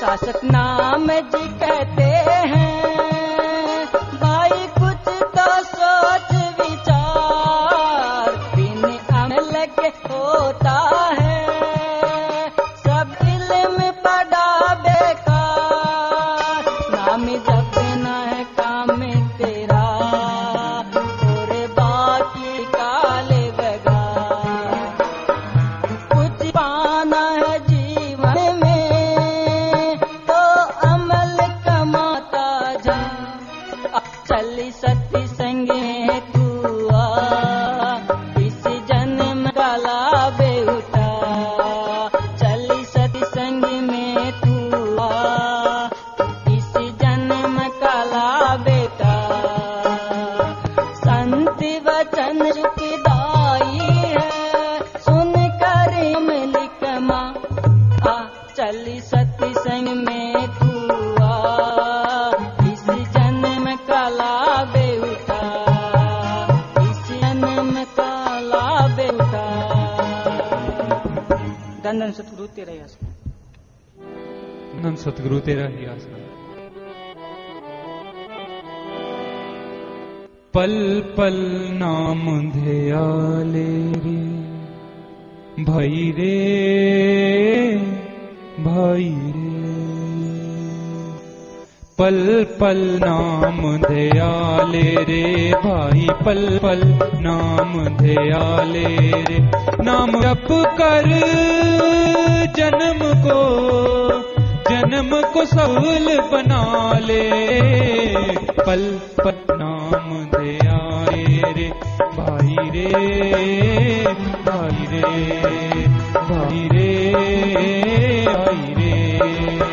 शासक नाम जी सतगुरु तेरा ही आसन पल पल नाम ध्याले रे, भाई रे भाई रे। पल पल नाम ध्याले रे, भाई पल पल नाम ध्याले रे। नाम जप कर जन्म को जन्म को सफल बना ले। पल पल नाम दे आए रे, भाई रे भाई रे भाई रे भाई रे।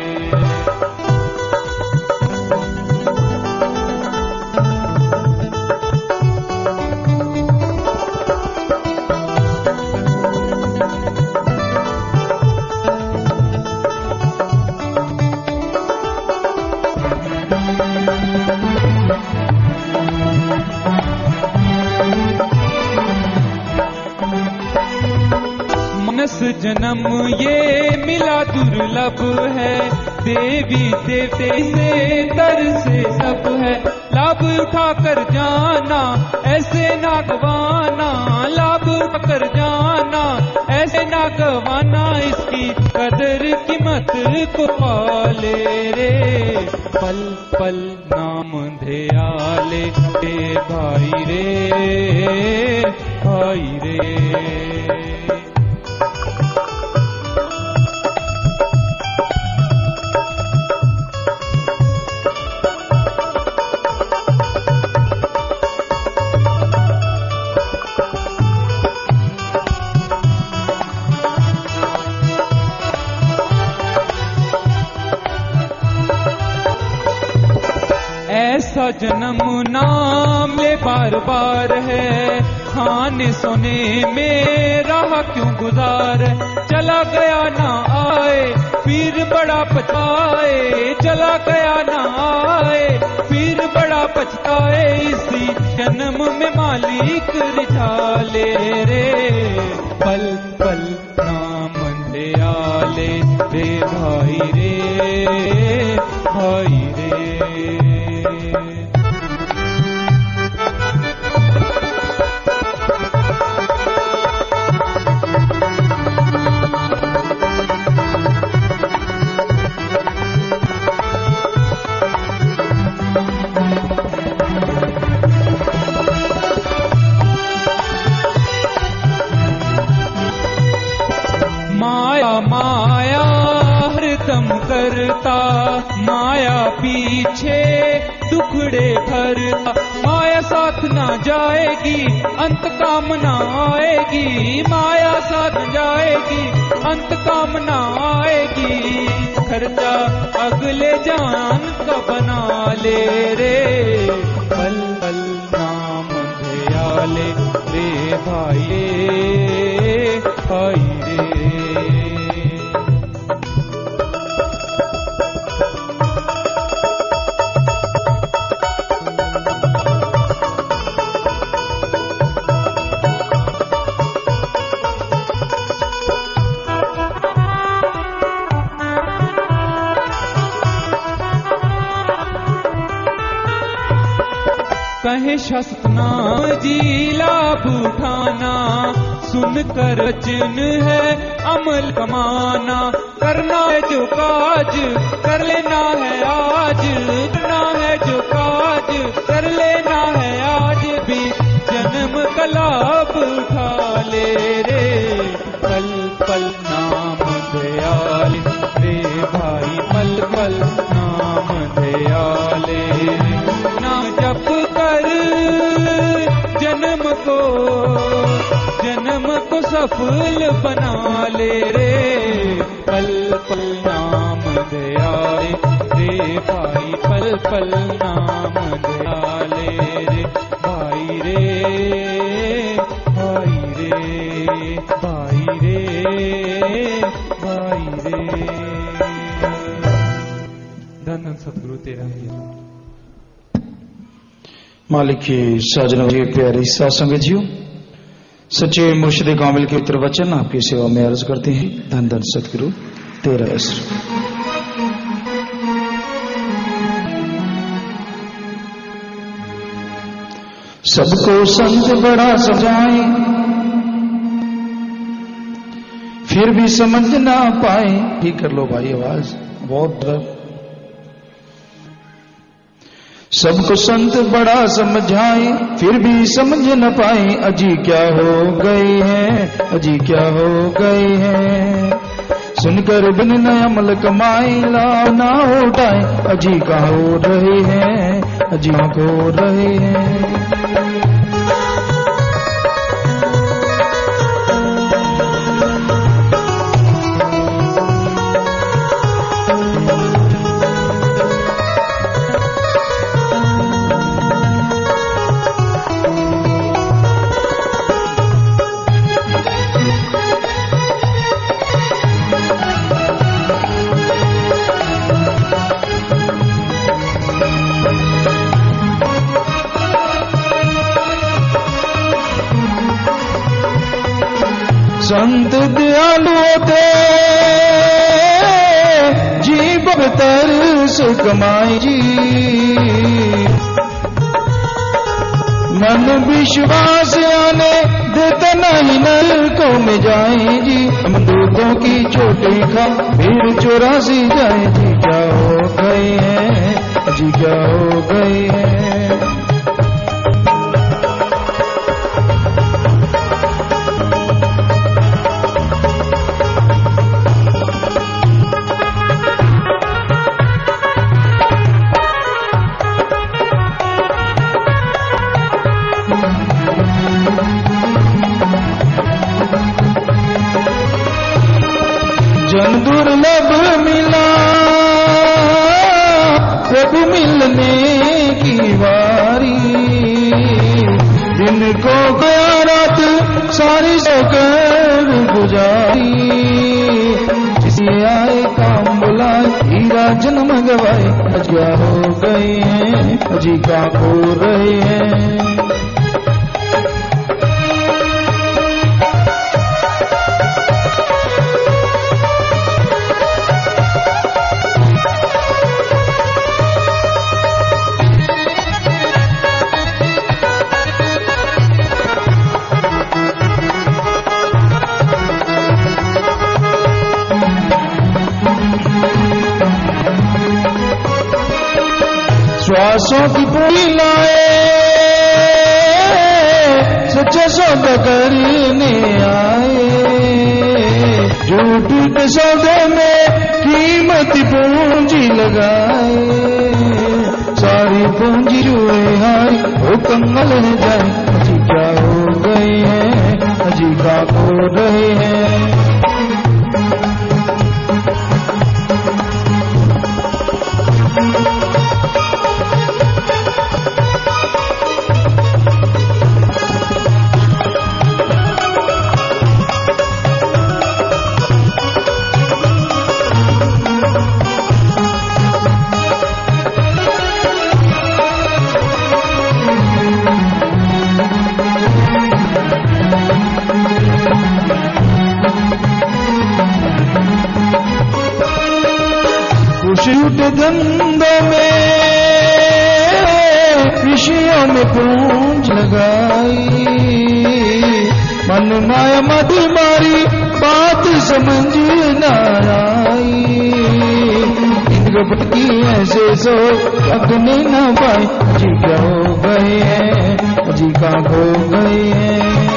दुर्लभ है। देवी देवते से दर से सब है। लाभ उठा कर जाना, ऐसे ना गवाना। लाभ उठा कर जाना, ऐसे ना गवाना। इसकी कदर कीमत को पाले रे। पल पल नाम ध्याले रे भाई रे भाई रे। गुजार। चला गया ना आए फिर बड़ा पछताए। चला गया ना आए फिर बड़ा पछताए। इसी जन्म में मालिक रिझाले रे। पल पल नाम रे भाई रे। भाई साथ ना जाएगी, अंत कामना आएगी माया साथ जाएगी, अंत कामना आएगी खर्चा अगले जान का बना ले रे, पल पल नाम दयाले रे भाई रे भाई रे। है शास्त्र नाम जीला उठाना। सुन कर है, अमल कमाना। करना है जो काज, कर लेना है आज। करना है जो काज, कर लेना है आज। भी जन्म कलाब उठा ले रे। पल पल नाम दयाल, रे भाई पल पल को सफल बना ले रे। पल पल नाम दयाले रे भाई, पल पल नाम दयाले रे। भाई रे भाई रे भाई रे भाई रे। धन सतगुरु तेरा ही मालिक साजनों जी प्यारी सात संगत जियो। सच्चे मुर्शिद कामिल के उत्तर वचन आपकी सेवा में अर्ज़ करते हैं। धन धन सतगुरु तेरा असर सबको संत बड़ा सजाए। फिर भी समझ ना पाए। ठीक कर लो भाई आवाज़। बहुत डर सबको संत बड़ा समझाए, फिर भी समझ न पाए, अजी क्या हो गए है, अजी क्या हो गए है। सुनकर बिन न अमल कमाए ला ना उठाए, अजी का हो रहे हैं, अजी को रहे हैं। संत दयालु होते। जी बतर से कमाई जी मन विश्वास आने देता नहीं नल को में जाए जी। हम दूधों की छोटी खा, भीड़ चौरासी जाए। जी क्या हो गए हैं, जी क्या हो गए हैं। गवाए अजिया हो गई है अजी का हो रहे हैं। सौदे में कीमत पूंजी लगाए। सारी पूंजी रोए हाय वो कंगल जाए। अजी क्या हो गए हैं? अजी का हो रहे हैं। की ऐसे सो अपने न पाए जी क्या हो गए हैं जी हो गए हैं।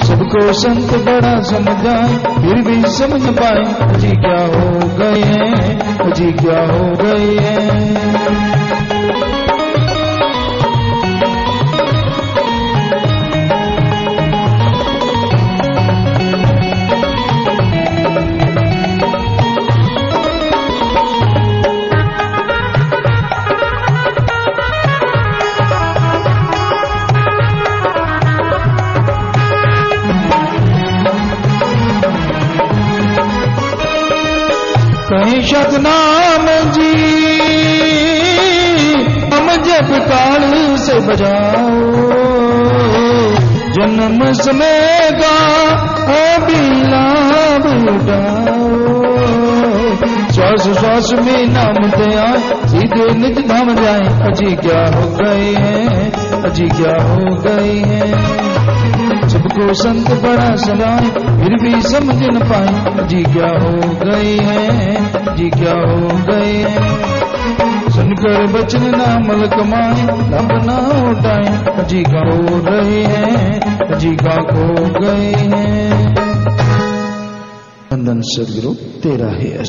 सबको संत बड़ा समझाए, फिर भी समझ पाए जी क्या हो गए हैं जी क्या हो गए हैं। सतनाम जी। हम जब काल से बजाओ जन्म अभी लाभ उठाओ श्वास श्वास में नाम दया, सीधे निज धाम जाए। अजी क्या हो गए हैं? अजी क्या हो गए हैं? सबको संत बड़ा सलाए फिर भी समझ न पाए, जी क्या हो गए हैं, जी क्या हो गए हैं। सुनकर बचन ना मल कमाए लब ना उठाए, जी का हो रहे हैं, जी का खो गए हैं। वंदन सदगुरु, तेरा है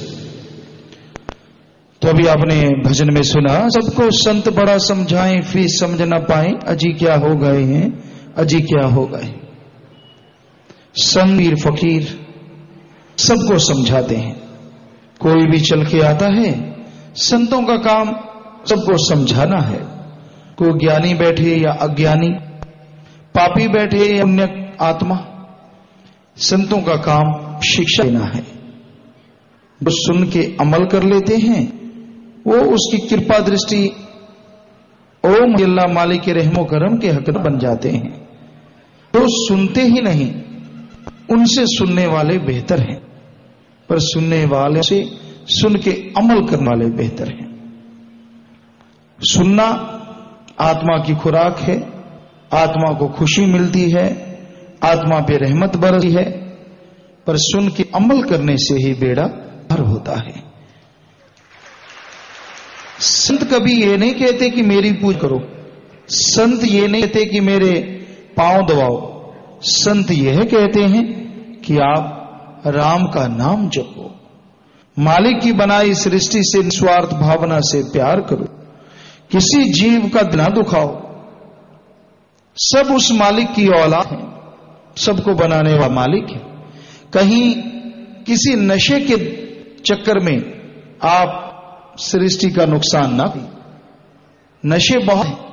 तो अभी आपने भजन में सुना, सबको संत बड़ा समझाएँ, फिर समझ ना पाए, अजी क्या हो गए हैं, अजी क्या हो गए। संगीर फकीर सबको समझाते हैं। कोई भी चल के आता है, संतों का काम सबको समझाना है। कोई ज्ञानी बैठे या अज्ञानी, पापी बैठे या अन्य आत्मा, संतों का काम शिक्षा देना है। वो सुन के अमल कर लेते हैं, वो उसकी कृपा दृष्टि ओम अल्लाह मालिक रहमो करम के हक बन जाते हैं। तो सुनते ही नहीं उनसे सुनने वाले बेहतर हैं, पर सुनने वाले से सुन के अमल करने वाले बेहतर हैं। सुनना आत्मा की खुराक है, आत्मा को खुशी मिलती है, आत्मा पे रहमत बरती है, पर सुन के अमल करने से ही बेड़ा भर होता है। संत कभी ये नहीं कहते कि मेरी पूज करो, संत ये नहीं कहते कि मेरे पाँव दबाओ। संत यह कहते हैं कि आप राम का नाम जपो। मालिक की बनाई सृष्टि से निस्वार्थ भावना से प्यार करो। किसी जीव का ना दुखाओ। सब उस मालिक की औलाद है। सबको बनाने वाला मालिक है। कहीं किसी नशे के चक्कर में आप सृष्टि का नुकसान ना नशे बहुत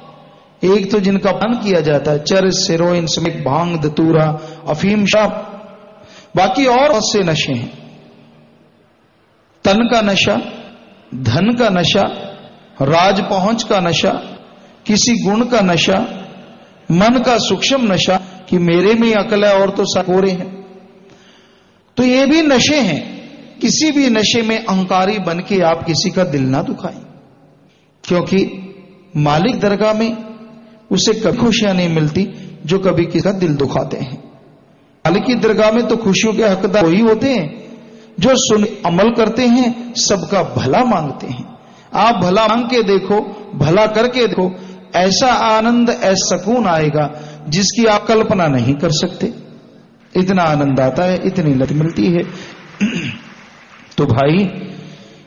एक तो जिनका पान किया जाता है, चर, सिरोइन, समेत भाँग दतूरा अफीम शाप बाकी और बहुत से नशे हैं। तन का नशा, धन का नशा, राज पहुँच का नशा, किसी गुण का नशा, मन का सूक्ष्म नशा कि मेरे में अकल है और तो सकोरे हैं। तो ये भी नशे हैं। किसी भी नशे में अहंकारी बन के आप किसी का दिल ना दुखाएँ। क्योंकि मालिक दरगाह में उसे कभी खुशियाँ नहीं मिलती, जो कभी किसी का दिल दुखाते हैं। मालिक की दरगाह में तो खुशियों के हकदार वही होते हैं, जो सुन अमल करते हैं, सबका भला मांगते हैं। आप भला मांग के देखो, भला करके देखो, ऐसा आनंद, ऐसा सुकून आएगा, जिसकी आप कल्पना नहीं कर सकते। इतना आनंद आता है, इतनी लत मिलती है। तो भाई,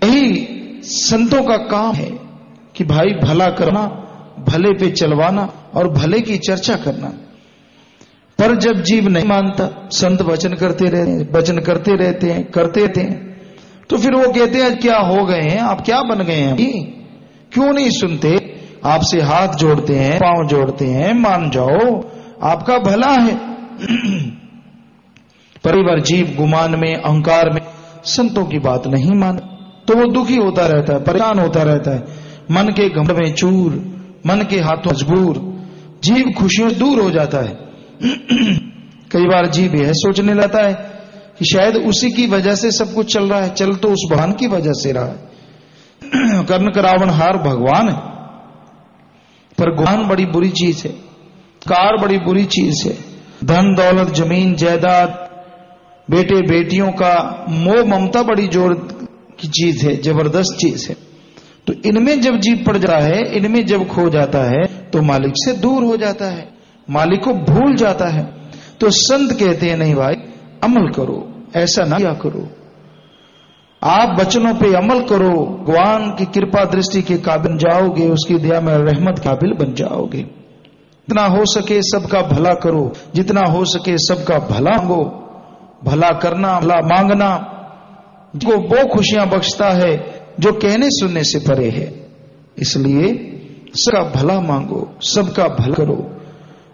यही संतों का काम है कि भाई भला करना भले पे चलवाना और भले की चर्चा करना। पर जब जीव नहीं मानता, संत वचन करते रहते हैं, वचन करते रहते हैं, करते रहते हैं तो फिर वो कहते हैं, क्या हो गए हैं? आप क्या बन गए हैं? अभी क्यों नहीं सुनते? आपसे हाथ जोड़ते हैं, पाँव जोड़ते हैं, मान जाओ, आपका भला है। परिवार जीव गुमान में, अहंकार में, संतों की बात नहीं मान। तो वो दुखी होता रहता है, परेशान होता रहता है। मन के घमंड में चूर मन के हाथों मजबूर, जीव खुशियों से दूर हो जाता है। कई बार जीव यह सोचने लगता है कि शायद उसी की वजह से सब कुछ चल रहा है, चल तो उस भगवान की वजह से रहा है। कर्ण करावन हार भगवान है। पर गुमान बड़ी बुरी चीज़ है, कार बड़ी बुरी चीज़ है। धन, दौलत, ज़मीन, जायदाद, बेटे, बेटियों का मोह, ममता बड़ी ज़ोर की चीज़ है, ज़बरदस्त चीज़ है। तो इनमें जब जीव पड़ जाता है, इनमें जब खो जाता है तो मालिक से दूर हो जाता है। मालिक को भूल जाता है। तो संत कहते हैं, नहीं भाई, अमल करो, ऐसा ना किया करो। आप बचनों पे अमल करो, भगवान की कृपा दृष्टि के काबिल जाओगे, उसकी दया में रहमत काबिल बन जाओगे। जितना हो सके सबका भला करो, जितना हो सके सबका भला मांगो। भला करना, भला मांगना जो वो खुशियाँ बख्शता है जो कहने सुनने से परे है। इसलिए सबका भला मांगो, सबका भला करो।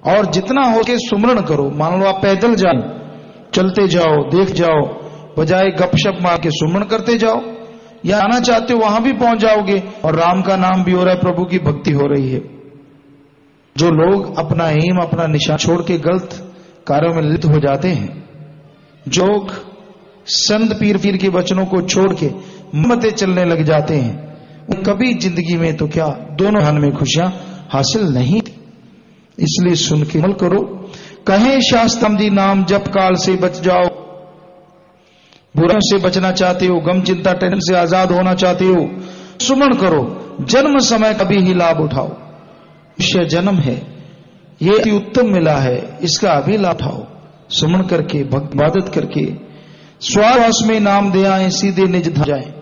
और जितना हो के सुमरण करो। मान लो आप पैदल जाओ, चलते जाओ, देख जाओ, बजाय गपशप मार के सुमरण करते जाओ। या आना चाहते हो, वहाँ भी पहुँच जाओगे। और राम का नाम भी हो रहा है, प्रभु की भक्ति हो रही है। जो लोग अपना एम, अपना निशान छोड़ के गलत कार्यों में लिप्त हो जाते हैं, जो संत पीर पीर के वचनों को छोड़ के मते चलने लग जाते हैं। कभी ज़िंदगी में तो क्या दोनों हान में खुशियाँ हासिल नहीं थी। इसलिए सुन के अमल करो। कहे, शास्त्रम जी, नाम जप काल से बच जाओ। बुरा से बचना चाहते हो, गम चिंता, टेंशन से आज़ाद होना चाहते हो, सुमन करो। जन्म समय कभी ही लाभ उठाओ। जन्म है। ये अति उत्तम मिला है, इसका अभी लाभ उठाओ। सुमन करके, भक्त, इबादत करके श्वास में नाम दे आए, सीधे निज जाए।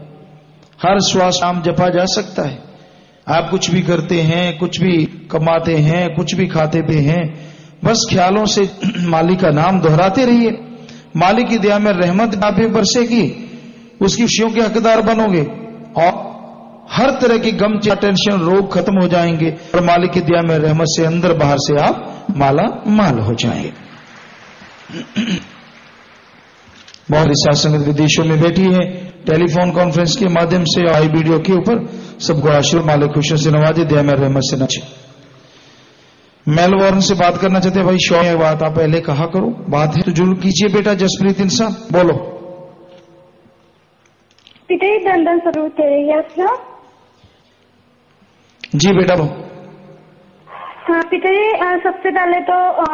हर श्वास नाम जपा जा सकता है। आप कुछ भी करते हैं, कुछ भी कमाते हैं, कुछ भी खाते पे हैं, बस ख्यालों से मालिक का नाम दोहराते रहिए। मालिक की दया में रहमत आप बरसेगी। उसकी खुशियों के हकदार बनोगे और हर तरह की गम टेंशन, रोग खत्म हो जाएँगे और मालिक की दया में रहमत से अंदर बाहर से आप माला माल हो जाएँगे। बहुत रिसात संगत विदेशों में बैठी है। टेलीफोन कॉन्फ्रेंस के माध्यम से आई वीडियो के ऊपर सबको आशीर्वाद मालिक खुशियों से नवाजे दया में रहमत से नचे मेलबोर्न से बात करना चाहते भाई शौक है बात आप पहले कहा करो। बात है तो जुल कीजिए बेटा जसप्रीत इंसान बोलो। स्वरूप तेरे जी बेटा हाँ पिताजी अ, सबसे पहले तो अ,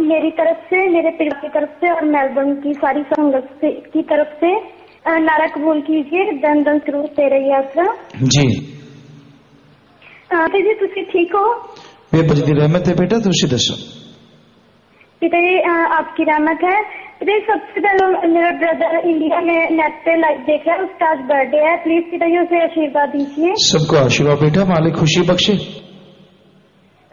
मेरी तरफ़ से मेरे पिता की तरफ़ से और मेलबर्न की सारी संगत की तरफ़ से नारा कबूल कीजिए दंदन स्वरूप तेरे यात्रा। जी। पिताजी ਤੁਸੀਂ ठीक हो? बेबजदी रहमत है बेटा तुझे दसो। पिताजी आपकी रहमत है। पिताजी सबसे पहले मेरा ब्रदर इंडिया में नेट पे लाइव देख रहा है। उसका आज बर्थडे है प्लीज़ पिताजी उसे आशीर्वाद दीजिए। सबको आशीर्वाद बेटा मालिक खुशी बख्शे।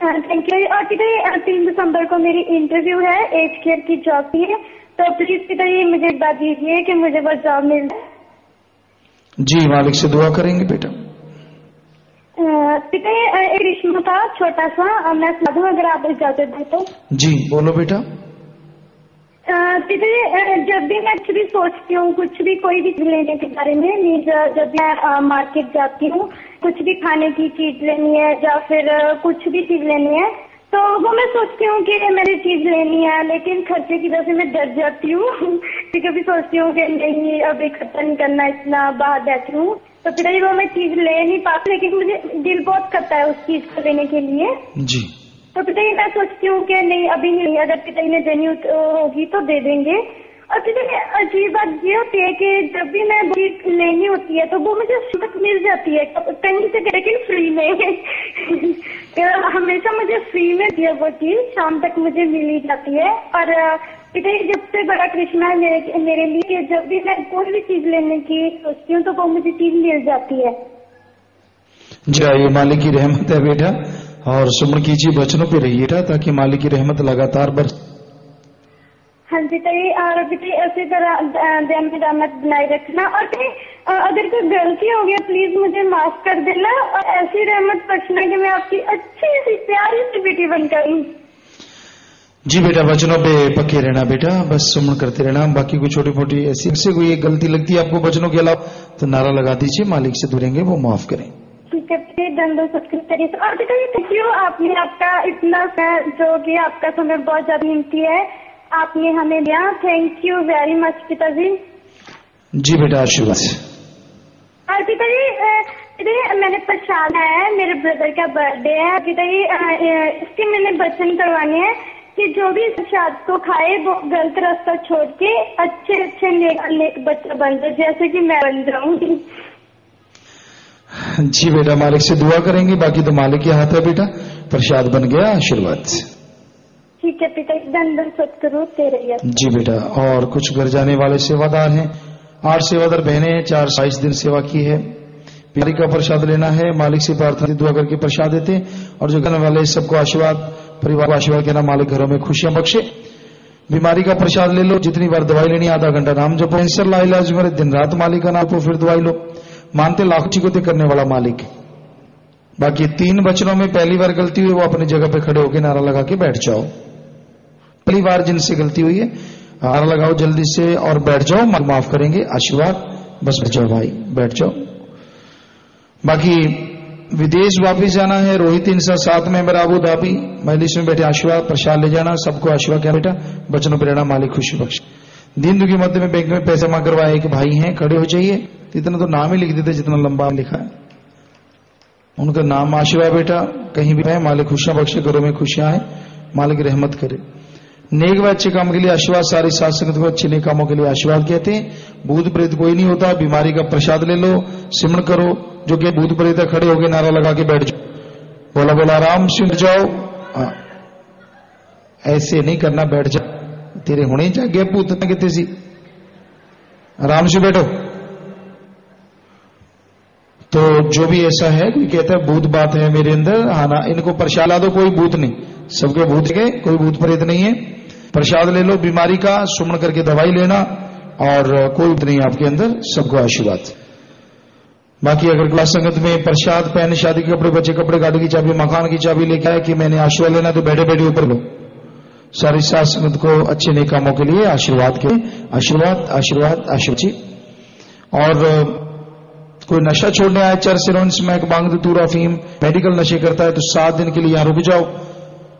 थैंक यू और पिताजी तीन दिसंबर को मेरी इंटरव्यू है एज केयर की जॉब की। है तो प्लीज़ पिताजी मुझे एक बात दीजिए कि मुझे बस जॉब मिल जाए जी मालिक से दुआ करेंगे बेटा। एक रिश्मा था छोटा सा। मैं सुना दूँ अगर आप इजाज़त दें तो। जी बोलो बेटा। पिताजी जब भी मैं कुछ भी सोचती हूँ कुछ भी कोई भी चीज़ लेने के बारे में मीन्स जब मैं मार्केट जाती हूँ कुछ भी खाने की चीज़ लेनी है या फिर कुछ भी चीज़ लेनी है तो वो मैं सोचती हूँ कि मेरी चीज़ लेनी है लेकिन खर्चे की वजह से मैं डर जाती हूँ कि कभी सोचती हूँ कि नहीं अब इकट्ठा नहीं करना इतना बाहर बैठी हूँ। तो पिताजी वो मैं चीज़ ले नहीं पाती लेकिन मुझे दिल बहुत करता है उस चीज़ को लेने के लिए। जी। तो पिताजी मैं सोचती हूँ कि नहीं अभी नहीं अगर पिताजी ने देनी होगी तो दे देंगे। पिताजी अजीब बात ये होती है कि जब भी मैं चीज़ लेनी होती है तो वो मुझे तक मिल जाती है। कहीं से लेकिन फ्री में। हमेशा मुझे फ्री में दिया वो चीज़ शाम तक मुझे मिल जाती है। और पिताजी जब से बड़ा कृष्णा है मेरे मेरे लिए, जब भी मैं कोई भी चीज़ लेने की सोचती हूँ तो वो मुझे चीज़ मिल जाती है। जी ये मालिक की रहमत है बेटा। और सुमन कीजिए बचनों पे रहिए ताकि मालिक की रहमत लगातार बरस। हाँ जी पिताजी और पिताजी इसी तरह ध्यान रहमत बनाए रखना। और अ, अगर कोई गलती हो गया प्लीज़ मुझे माफ़ कर देना। और ऐसी रहमत बख्शना कि मैं आपकी अच्छी सी प्यारी सी बेटी बनकर। जी बेटा वचनों पे पक्के रहना बेटा। बस सुमन करते रहना। बाकी कोई छोटी मोटी ऐसी से कोई एक गलती लगती है आपको वचनों के अलावा तो नारा लगा दीजिए। मालिक से दूरेंगे वो माफ़ करें। ठीक है दंडो करिए। और पिताजी थैंक यू आपने आपका इतना जो कि आपका समय बहुत ज़्यादा कीमती है आपने हमें दिया। थैंक यू वेरी मच पिताजी। जी बेटा आशीर्वाद। और पिताजी पिताजी मैंने प्रसाद है मेरे ब्रदर का बर्थडे है। पिताजी इसके मैंने वचन करवाने हैं कि जो भी प्रसाद को खाए वो गलत रास्ता छोड़ के अच्छे अच्छे नेक नेक बच्चा बन जाए जैसे कि मैं बन जाऊँगी। जी बेटा मालिक से दुआ करेंगे बाकी तो मालिक के हाथ है बेटा। प्रसाद बन गया आशीर्वाद। ठीक है पिताजी धन सतगुरु तेरे यश जी बेटा, और कुछ घर जाने वाले सेवादार हैं। आठ सेवादार बहने हैं, चार साइस दिन सेवा की है। प्यारी का प्रसाद लेना है, मालिक से प्रार्थना दुआ करके प्रसाद देते और जो करने वाले सबको आशीर्वाद, परिवार को आशीर्वाद के नाम मालिक घरों में खुशियाँ बख्शे। बीमारी का प्रसाद ले लो, जितनी बार दवाई लेनी आधा घंटा नाम जब कैंसर ला इलाज मेरे दिन रात मालिक का नाम फिर दवाई लो। मानते लाखों चिकोते करने वाला मालिक। बाकी तीन बचनों में पहली बार गलती हुई, वो अपनी जगह पे खड़े होकर नारा लगा के बैठ जाओ। पहली बार जिनसे गलती हुई है हार लगाओ जल्दी से और बैठ जाओ मालिक माफ़ करेंगे, आशीर्वाद, बस बैठ जाओ भाई, बैठ जाओ। बाकी विदेश वापिस जाना है, रोहित इंसा साथ में मेरा अबू धाबी, मजलिस में बैठे आशीर्वाद, प्रसाद ले जाना, सबको आशीर्वाद क्या बेटा? बचनों प्रेरणा मालिक खुशी बख्श। दिन दुखी मध्य में बैंक में पैसे जमा करवाए, एक भाई हैं, खड़े हो जाइए। इतना तो नाम ही लिख देते जितना लंबा लिखा है। उनका नाम आशीर्वाद बेटा, कहीं भी है, मालिक खुशियाँ बख्शे, घरों में खुशियाँ है, मालिक रहमत करे। नेक व अच्छे काम के लिए आशीर्वाद सारी संगत को अच्छे नेक कामों के लिए आशीर्वाद कहते हैं। भूत प्रेत कोई नहीं होता, बीमारी का प्रसाद ले लो सिमरण करो, जो कि भूत प्रेत खड़े होके नारा लगा के बैठ जाओ। बोला बोला, आराम से जाओ। हाँ। ऐसे नहीं करना, बैठ जाओ तेरे होने ही जागे भूत, ना कितने सी। आराम से बैठो। तो जो भी ऐसा है, कोई कहता है, भूत बात है मेरे अंदर हाँ ना इनको प्रसाद ला दो, कोई भूत नहीं। सबके भूत के कोई भूत प्रेत नहीं है। प्रसाद ले लो, बीमारी का, सुमन करके दवाई लेना, और कोई नहीं आपके अंदर, सबको आशीर्वाद। बाकी अगर क्लास संगत में प्रसाद, पहने, शादी के कपड़े, बच्चे कपड़े, गाड़ी की चाबी, मकान की चाबी लेके आए कि मैंने आशीर्वाद लेना तो बैठे बैठे ऊपर लो। सारी सात संगत को अच्छे नए कामों के लिए आशीर्वाद के, आशीर्वाद आशीर्वाद आशीर्वाद। और, कोई नशा छोड़ने आए चर सिरोन स्मैक, बांग तूरा फीम, मेडिकल नशे करता है तो सात दिन के लिए यहाँ रुक जाओ।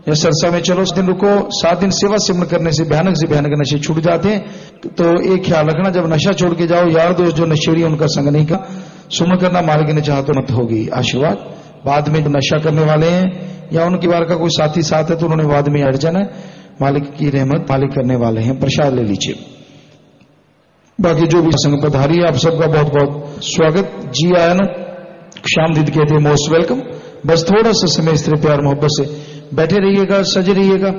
या सरसा में चलो, उस दिन रुको, सात दिन सेवा सिमरण करने से भयानक से भयानक नशे छूट जाते हैं। तो एक ख्याल रखना, जब नशा छोड़ के जाओ, यार दोस्त जो नशेड़ी उनका संग नहीं का। सुमन करना मालिक ने चाहा तो मत होगी, आशीर्वाद। बाद में जो नशा करने वाले हैं, या उनकी बार का कोई साथी साथ है तो उन्होंने बाद में अड़ जाना मालिक की रहमत मालिक करने वाले हैं, प्रसाद ले लीजिए। बाकी जो भी संग पधारी है, आप सबका बहुत बहुत स्वागत। जी आयन शाम दीद कहते मोस्ट वेलकम। बस थोड़ा सा समय इस तरह प्यार मोहब्बत से बैठे रहिएगा, सज रहिएगा।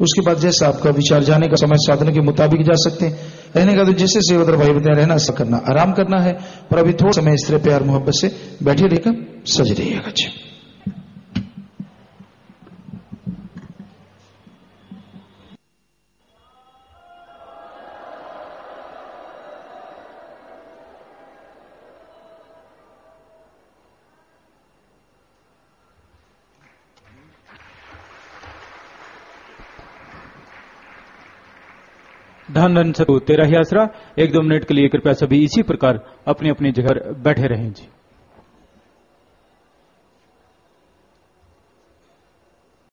उसके बाद जैसा आपका विचार जाने का समय साधन के मुताबिक जा सकते हैं। रहने का तो जैसे सेवदर भाई बताए रहना, ऐसा करना, आराम करना है। पर अभी थोड़ा समय इस तरह प्यार मोहब्बत से बैठे रहेगा सज रहिएगा। जी। धन धन सको तेरा ही आसरा। एक दो मिनट के लिए कृपया सभी इसी प्रकार अपने अपने जगह बैठे रहें जी।